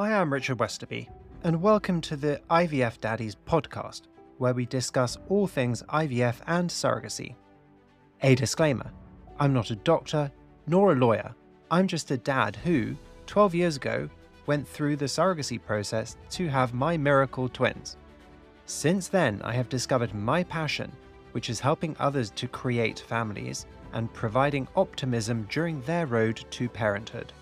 Hi, I'm Richard Westerby, and welcome to the IVF Daddies podcast, where we discuss all things IVF and surrogacy. A disclaimer I'm not a doctor nor a lawyer, I'm just a dad who, 12 years ago, went through the surrogacy process to have my miracle twins. Since then, I have discovered my passion, which is helping others to create families and providing optimism during their road to parenthood.